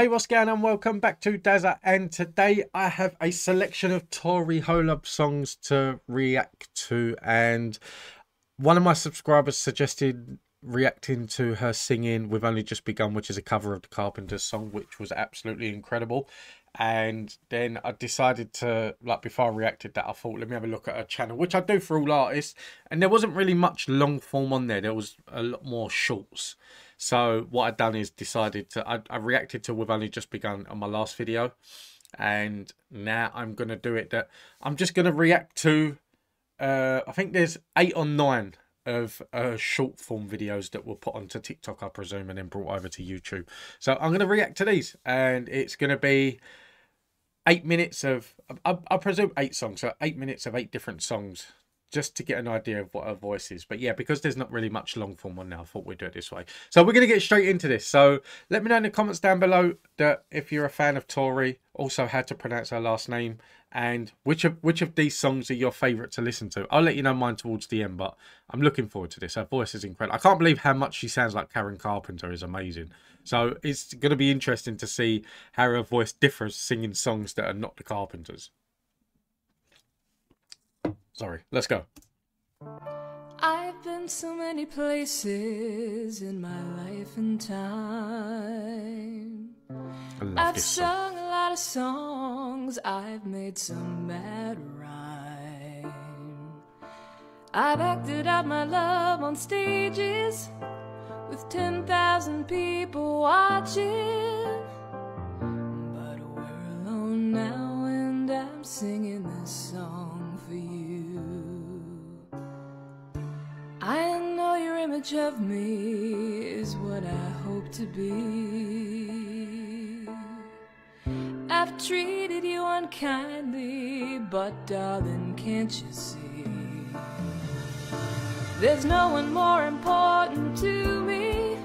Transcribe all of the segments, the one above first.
Hey, what's going on? Welcome back to Dazza, and today I have a selection of Tori Holub songs to react to, and one of my subscribers suggested reacting to her singing We've Only Just Begun, which is a cover of the Carpenters song, which was absolutely incredible. And then I decided to, like, before I reacted that, I thought, let me have a look at her channel, which I do for all artists. And there wasn't really much long form on there, there was a lot more shorts. So what I've done is decided to, I, I reacted to We've Only Just Begun on my last video. And now I'm going to do it that I'm just going to react to, uh, I think there's eight or nine of uh, short form videos that were put onto TikTok, I presume, and then brought over to YouTube. So I'm going to react to these, and it's going to be eight minutes of, I, I, presume, eight songs. So eight minutes of eight different songs just to get an idea of what her voice is. But yeah, because there's not really much long form on now, I thought we'd do it this way. So we're going to get straight into this. So let me know in the comments down below that if you're a fan of Tori, also how to pronounce her last name, and which of which of these songs are your favourite to listen to. I'll let you know mine towards the end, but I'm looking forward to this. Her voice is incredible. I can't believe how much she sounds like Karen Carpenter is amazing. So it's going to be interesting to see how her voice differs singing songs that are not the Carpenters. Sorry, let's go. I've been so many places in my life and time. I've sung a lot of songs, I've made some mad rhyme. I've acted out my love on stages with 10,000 people watching. But we're alone now, and I'm singing this song. Image of me is what I hope to be. I've treated you unkindly, but darling, can't you see? There's no one more important to me.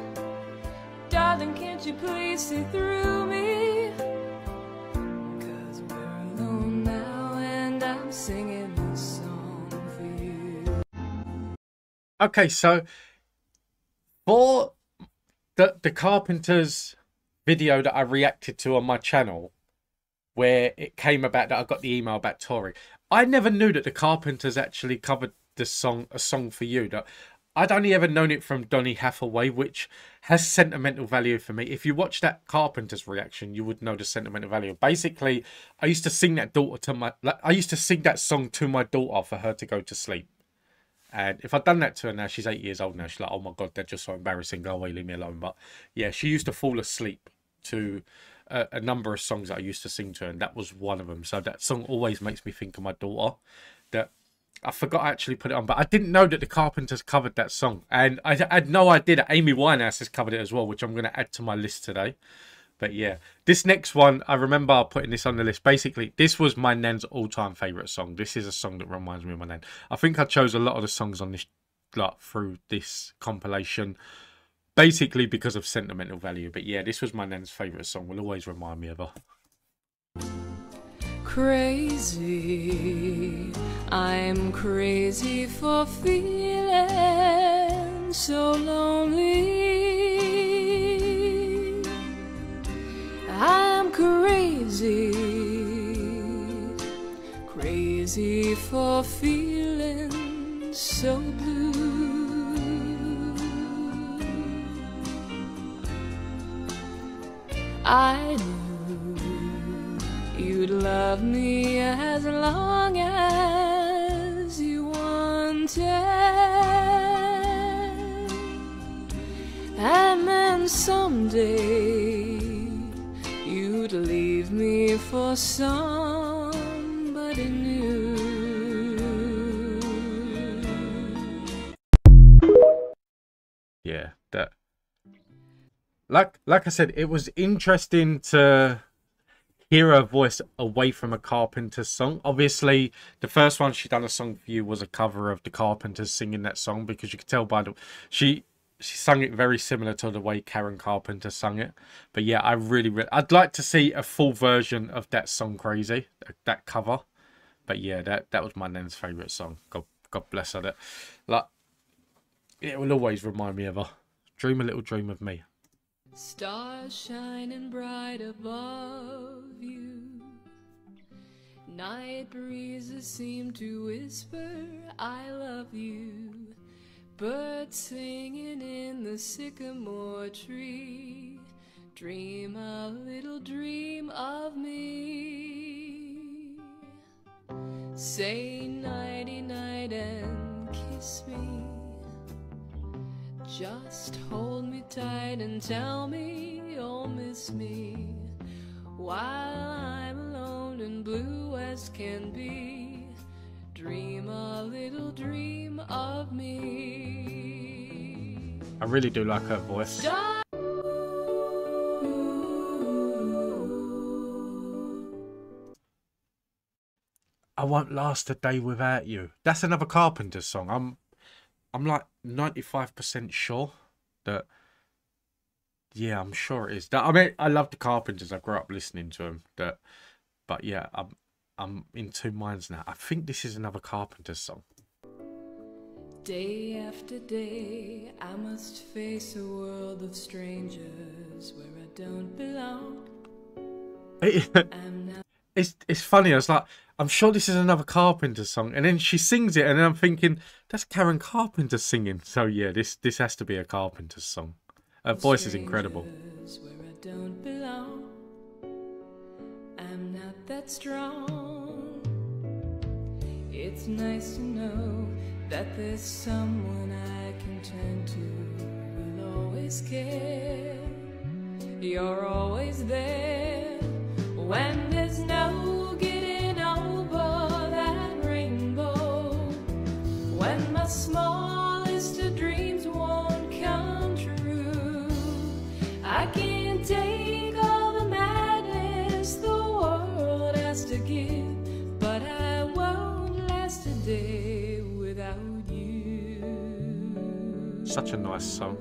Darling, can't you please see through me? Cause we're alone now and I'm singing this song for you. Okay, so for the the Carpenters video that I reacted to on my channel, where it came about that I got the email about Tori, I never knew that the Carpenters actually covered the song a song for you. That I'd only ever known it from Donny Hathaway, which has sentimental value for me. If you watch that Carpenter's reaction, you would know the sentimental value. Basically, I used to sing that daughter to my, I used to sing that song to my daughter for her to go to sleep. And if I'd done that to her now, she's eight years old now. She's like, oh my God, they're just so embarrassing. Go away, leave me alone. But yeah, she used to fall asleep to a, a, number of songs that I used to sing to her, and that was one of them. So that song always makes me think of my daughter. That I forgot I actually put it on, but I didn't know that the Carpenters covered that song. And I, I had no idea that Amy Winehouse has covered it as well, which I'm going to add to my list today. But yeah, this next one, I remember putting this on the list. Basically, this was my nan's all-time favourite song. This is a song that reminds me of my nan. I think I chose a lot of the songs on this like, through this compilation, basically because of sentimental value. But yeah, this was my nan's favourite song. Will always remind me of her. Crazy, I'm crazy for feeling so lonely. Crazy, crazy for feeling so blue. I knew you'd love me as long as you wanted, and then someday you'd leave for somebody new. Yeah, that. Like, like I said, it was interesting to hear her voice away from a Carpenters song. Obviously, the first one she done a song for you was a cover of the Carpenters singing that song because you could tell by the she she sung it very similar to the way Karen Carpenter sung it. But yeah, I really, really, I'd like to see a full version of that song, "Crazy," uh, that cover. But yeah, that that was my nan's favorite song. God, God bless her. That like, it will always remind me of her. Dream a little dream of me. Stars shining bright above you. Night breezes seem to whisper, I love you. Birds singing in the sycamore tree. Dream a little dream of me. Say nighty night and kiss me. Just hold me tight and tell me you'll miss me while I'm alone and blue as can be. Dream a little dream of me. I really do like her voice. I won't last a day without you. That's another Carpenter song. I'm I'm like 95% sure that yeah, I'm sure it is. That I mean, I love the Carpenters. I grew up listening to them. That, but yeah, I'm I'm in two minds now. I think this is another Carpenter song. Day after day, I must face a world of strangers where I don't belong. It's it's funny. I was like, I'm sure this is another Carpenter song, and then she sings it, and then I'm thinking that's Karen Carpenter singing. So yeah, this this has to be a Carpenter song. Her voice is incredible. I'm not that strong. It's nice to know that there's someone I can turn to. Will always care. You're always there when there's no getting over that rainbow. When my smallest Such a nice song.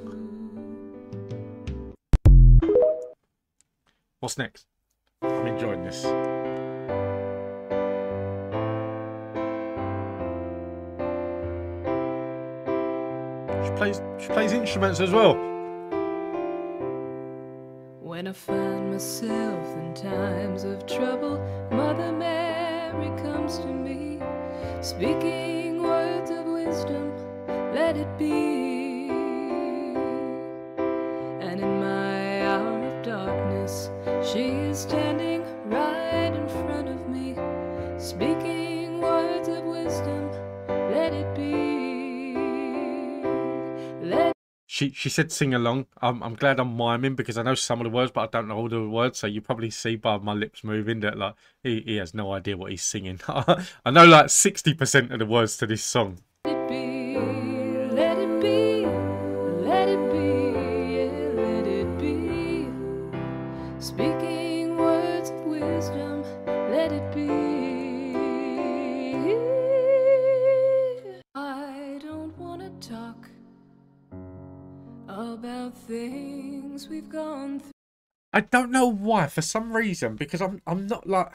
What's next? I'm enjoying this. She plays she plays instruments as well. When I find myself in times of trouble, Mother Mary comes to me, speaking words of wisdom, let it be. Darkness, she is standing right in front of me, speaking words of wisdom, let it be. Let She she said sing along. I'm I'm glad I'm miming because I know some of the words, but I don't know all the words. So you probably see by my lips moving that like he, he has no idea what he's singing. I know like sixty percent of the words to this song. I don't know why. For some reason, because I'm I'm not like.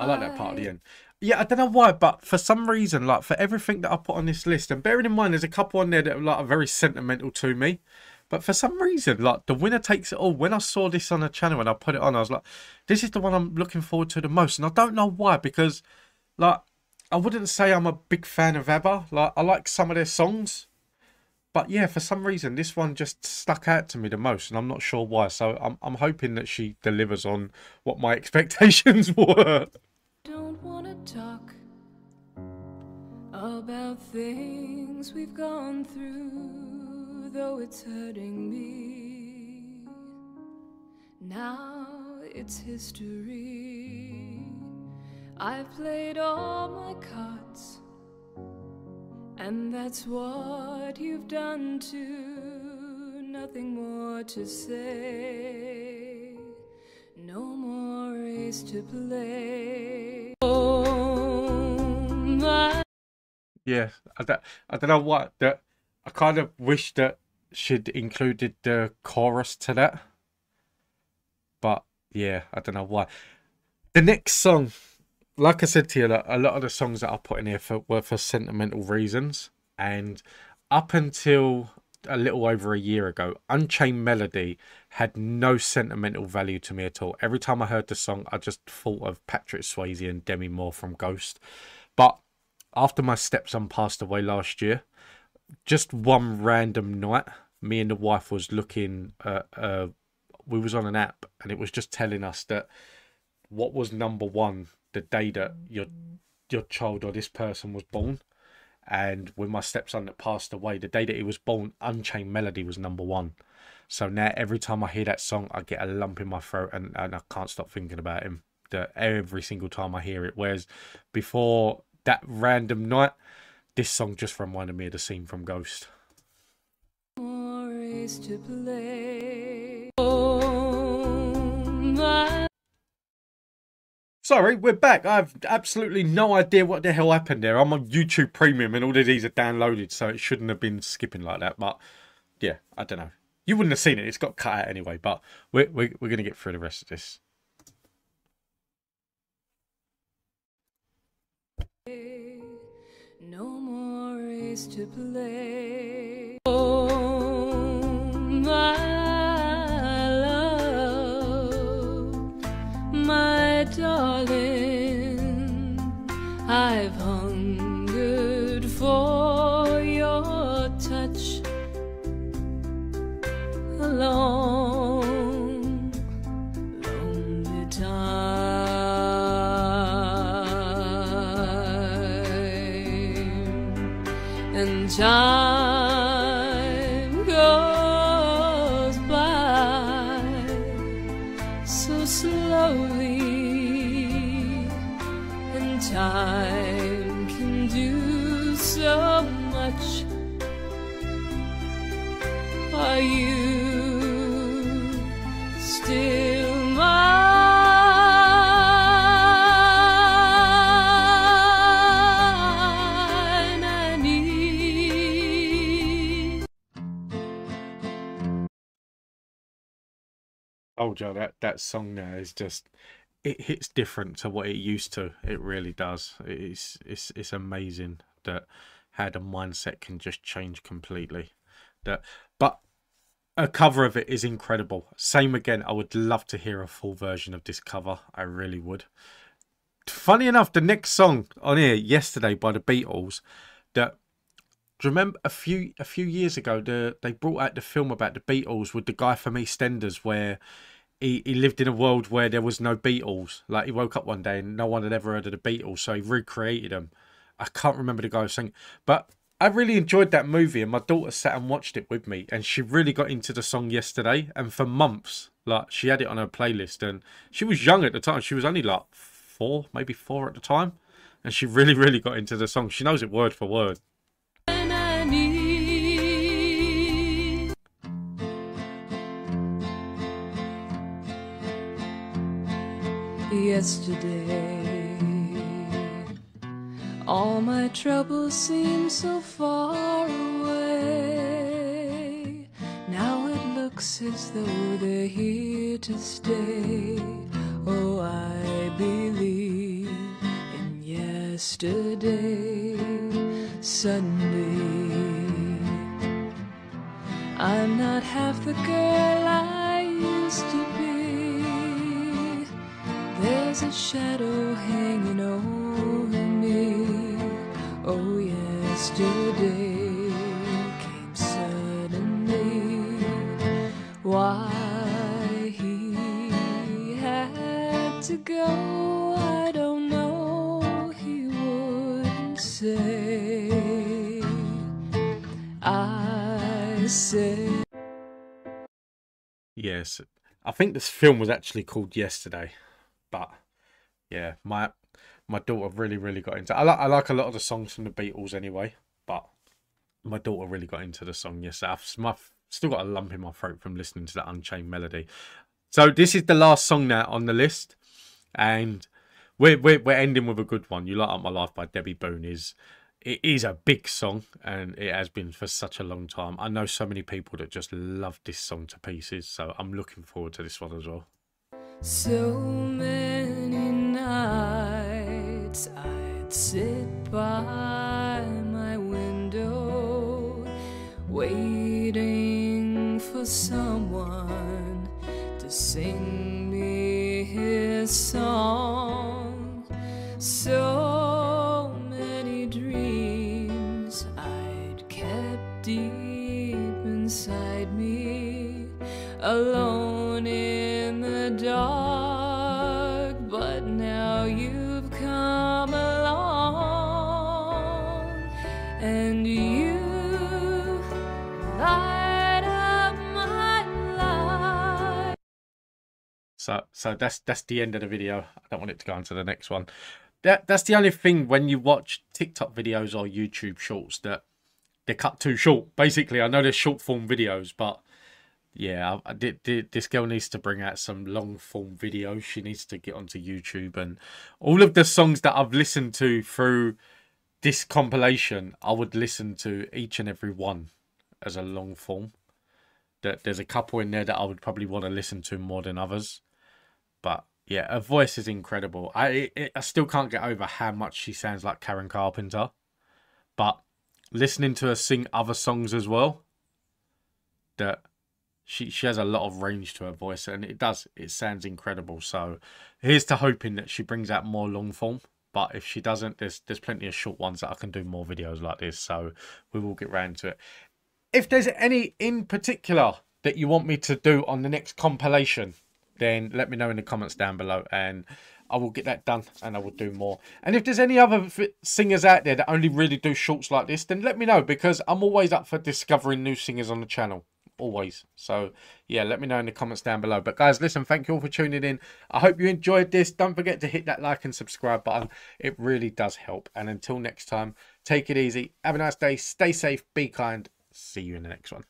I like that part at the end. Yeah, I don't know why, but for some reason, like for everything that I put on this list, and bearing in mind there's a couple on there that are like are very sentimental to me. But for some reason, like the winner takes it all. When I saw this on the channel and I put it on, I was like, this is the one I'm looking forward to the most. And I don't know why, because like I wouldn't say I'm a big fan of ABBA. Like I like some of their songs. But yeah, for some reason this one just stuck out to me the most, and I'm not sure why. So I'm I'm hoping that she delivers on what my expectations were. don't want to talk about things we've gone through, though it's hurting me. Now it's history. I've played all my cards, and that's what you've done too. Nothing more to say. No more race to play. Oh, Yeah, I don't, I don't know what that. I kind of wish that she'd included the chorus to that, but yeah, I don't know why. The next song, like I said to you, a lot of the songs that I put in here for, were for sentimental reasons, and up until a little over a year ago, Unchained Melody had no sentimental value to me at all. Every time I heard the song, I just thought of Patrick Swayze and Demi Moore from Ghost. But after my stepson passed away last year, just one random night, me and the wife was looking at, uh, we was on an app and it was just telling us that what was number one the day that your your child or this person was born and with my stepson that passed away, the day that he was born, Unchained Melody was number one. So now every time I hear that song, I get a lump in my throat and, and I can't stop thinking about him. That every single time I hear it. Whereas before that random night, this song just reminded me of the scene from Ghost. Sorry, we're back. I have absolutely no idea what the hell happened there. I'm on YouTube Premium and all of these are downloaded, so it shouldn't have been skipping like that. But yeah, I don't know. You wouldn't have seen it. It's got cut out anyway. But we're we're, we're going to get through the rest of this. No more race to play. Oh, Joe, that, that song there is just it hits different to what it used to. It really does. It's it's it's amazing that how the mindset can just change completely. That but a cover of it is incredible. Same again, I would love to hear a full version of this cover. I really would. Funny enough, the next song on here, Yesterday by the Beatles, that do you remember a few a few years ago the they brought out the film about the Beatles with the guy from EastEnders where he, he lived in a world where there was no Beatles. Like he woke up one day and no one had ever heard of the Beatles, so he recreated them. I can't remember the guy was saying, but I really enjoyed that movie, and my daughter sat and watched it with me, and she really got into the song yesterday. And for months, like she had it on her playlist, and she was young at the time. She was only like four, maybe four at the time, and she really, really got into the song. She knows it word for word. Yesterday. All my troubles seem so far away. Now it looks as though they're here to stay. Oh, I believe in yesterday, Sunday. I'm not half the girl I used to be. There's a shadow hanging over me. Oh, yesterday came suddenly. Why he had to go, I don't know. He wouldn't say. I said. Yes, I think this film was actually called Yesterday. But yeah, my my daughter really really got into. I like I like a lot of the songs from the Beatles anyway, but my daughter really got into the song yesterday. I've still got a lump in my throat from listening to that Unchained Melody. So this is the last song now on the list, and we're we're, we're ending with a good one. You Light Up My Life by Debby Boone is it is a big song and it has been for such a long time. I know so many people that just love this song to pieces, so I'm looking forward to this one as well. So many nights I'd sit by my window, waiting for someone to sing me his song. So so that's that's the end of the video. I don't want it to go on to the next one. That that's the only thing when you watch TikTok videos or YouTube shorts that they're cut too short. Basically, I know they're short form videos, but yeah, I, I this girl needs to bring out some long form videos. She needs to get onto YouTube and all of the songs that I've listened to through this compilation, I would listen to each and every one as a long form. That there's a couple in there that I would probably want to listen to more than others. But yeah, her voice is incredible. I it, I still can't get over how much she sounds like Karen Carpenter. But listening to her sing other songs as well, that she she has a lot of range to her voice, and it does it sounds incredible. So here's to hoping that she brings out more long form. But if she doesn't, there's there's plenty of short ones that I can do more videos like this. So we will get round to it. If there's any in particular that you want me to do on the next compilation, then let me know in the comments down below and I will get that done and I will do more. And if there's any other singers out there that only really do shorts like this, then let me know because I'm always up for discovering new singers on the channel. Always. So, yeah, let me know in the comments down below. But, guys, listen, thank you all for tuning in. I hope you enjoyed this. Don't forget to hit that like and subscribe button. It really does help. And until next time, take it easy. Have a nice day. Stay safe. Be kind. See you in the next one.